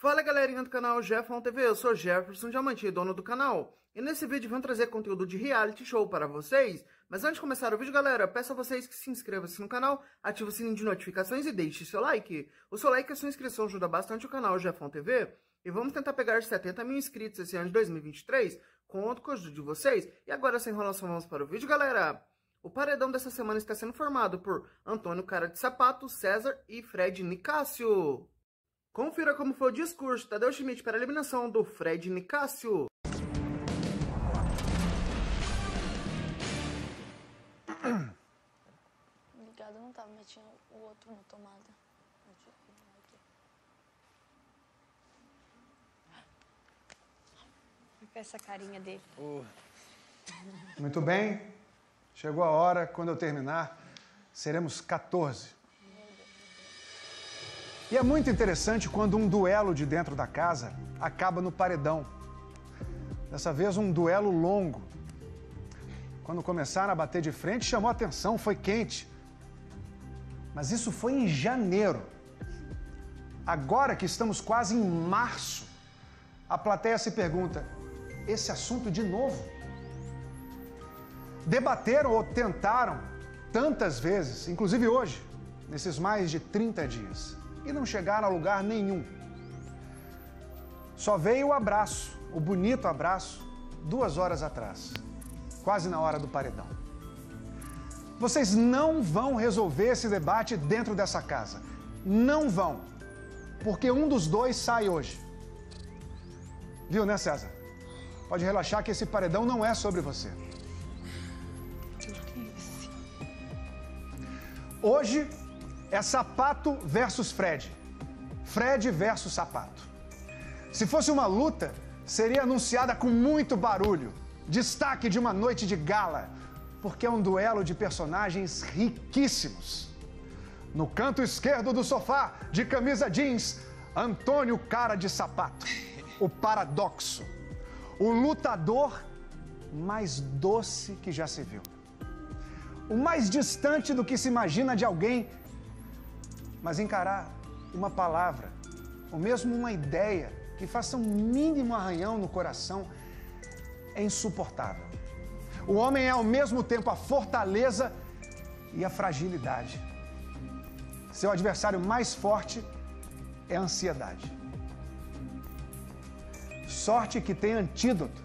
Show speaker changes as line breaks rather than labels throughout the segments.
Fala galerinha do canal Jeffon TV, eu sou Jefferson Diamante, dono do canal. E nesse vídeo vamos trazer conteúdo de reality show para vocês. Mas antes de começar o vídeo, galera, peço a vocês que se inscrevam-se no canal, ative o sininho de notificações e deixe seu like. O seu like e a sua inscrição ajuda bastante o canal Jeffon TV. E vamos tentar pegar 70 mil inscritos esse ano de 2023. Conto com a ajuda de vocês. E agora, sem enrolação, vamos para o vídeo, galera. O paredão dessa semana está sendo formado por Antônio Cara de Sapato, César e Fred Nicásio. Confira como foi o discurso de Tadeu Schmidt para a eliminação do Fred Nicásio.
Ligado, não tava, mas tinha o outro na tomada. Essa carinha dele.
Muito bem. Chegou a hora, quando eu terminar, seremos 14. E é muito interessante quando um duelo de dentro da casa acaba no paredão. Dessa vez, um duelo longo. Quando começaram a bater de frente, chamou atenção, foi quente. Mas isso foi em janeiro. Agora que estamos quase em março, a plateia se pergunta: esse assunto de novo? Debateram ou tentaram tantas vezes, inclusive hoje, nesses mais de 30 dias e não chegaram a lugar nenhum. Só veio o abraço, o bonito abraço, duas horas atrás, quase na hora do paredão. Vocês não vão resolver esse debate dentro dessa casa. Não vão. Porque um dos dois sai hoje. Viu, né, César? Pode relaxar que esse paredão não é sobre você. Hoje é sapato versus Fred. Fred versus sapato. Se fosse uma luta, seria anunciada com muito barulho. Destaque de uma noite de gala, porque é um duelo de personagens riquíssimos. No canto esquerdo do sofá, de camisa jeans, Antônio Cara de Sapato. O paradoxo. O lutador mais doce que já se viu. O mais distante do que se imagina de alguém mas encarar uma palavra, ou mesmo uma ideia que faça um mínimo arranhão no coração é insuportável. O homem é ao mesmo tempo a fortaleza e a fragilidade. Seu adversário mais forte é a ansiedade. Sorte que tem antídoto.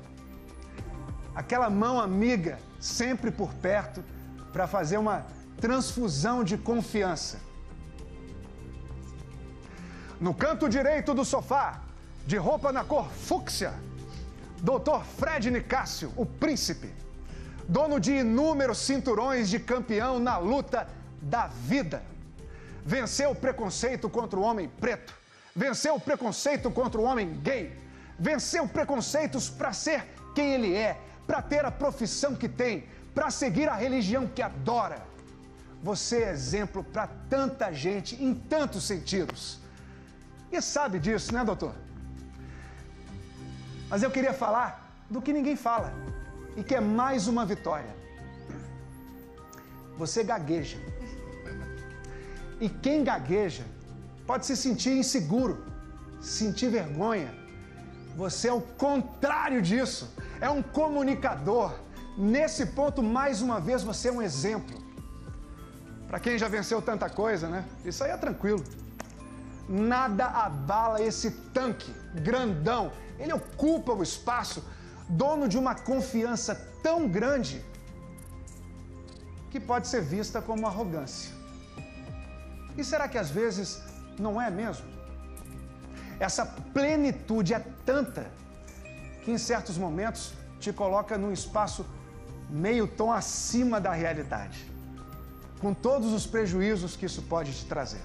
Aquela mão amiga sempre por perto para fazer uma transfusão de confiança no canto direito do sofá, de roupa na cor fúcsia, Dr. Fred Nicásio, o príncipe, dono de inúmeros cinturões de campeão na luta da vida. Venceu o preconceito contra o homem preto, venceu o preconceito contra o homem gay, venceu preconceitos para ser quem ele é, para ter a profissão que tem, para seguir a religião que adora. Você é exemplo para tanta gente em tantos sentidos. Sabe disso, né, doutor? Mas eu queria falar do que ninguém fala e que é mais uma vitória. Você gagueja. E quem gagueja pode se sentir inseguro, sentir vergonha. Você é o contrário disso. É um comunicador. Nesse ponto, mais uma vez, você é um exemplo. Para quem já venceu tanta coisa, né? Isso aí é tranquilo nada abala esse tanque grandão. Ele ocupa o espaço, dono de uma confiança tão grande que pode ser vista como arrogância. E será que às vezes não é mesmo? Essa plenitude é tanta que em certos momentos te coloca num espaço meio tom acima da realidade, com todos os prejuízos que isso pode te trazer.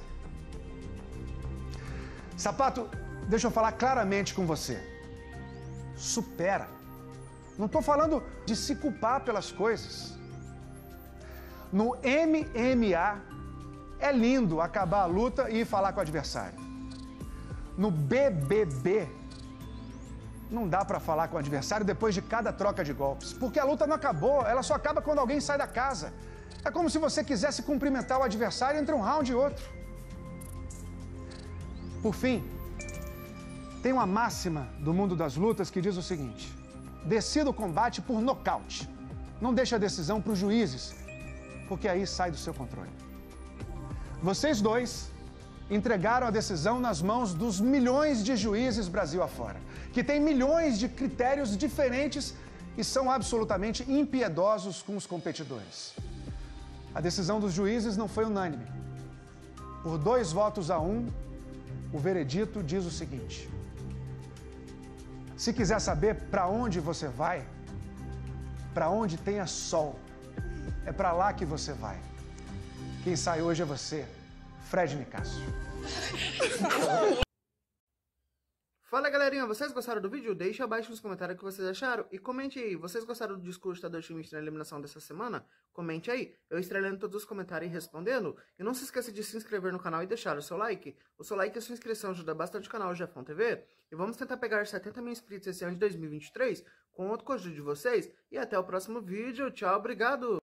Sapato, deixa eu falar claramente com você. Supera. Não estou falando de se culpar pelas coisas. No MMA é lindo acabar a luta e ir falar com o adversário. No BBB não dá para falar com o adversário depois de cada troca de golpes, porque a luta não acabou, ela só acaba quando alguém sai da casa. É como se você quisesse cumprimentar o adversário entre um round e outro. Por fim, Tem uma máxima do mundo das lutas que diz o seguinte: decida o combate por nocaute. Não deixe a decisão para os juízes, porque aí sai do seu controle. Vocês dois entregaram a decisão nas mãos dos milhões de juízes Brasil afora, que têm milhões de critérios diferentes e são absolutamente impiedosos com os competidores. A decisão dos juízes não foi unânime. Por dois votos a um, o veredito diz o seguinte: se quiser saber para onde você vai, para onde tenha sol, é para lá que você vai. Quem sai hoje é você, Fred Nicásio.
Galerinha, vocês gostaram do vídeo? Deixe abaixo nos comentários o que vocês acharam e comente aí. Vocês gostaram do discurso da Schmidt na eliminação dessa semana? Comente aí, eu estrelando todos os comentários e respondendo. E não se esqueça de se inscrever no canal e deixar o seu like. O seu like e a sua inscrição ajuda bastante o canal Jefão TV. E vamos tentar pegar 70 mil inscritos esse ano de 2023 com outro conjunto de vocês. E até o próximo vídeo. Tchau, obrigado!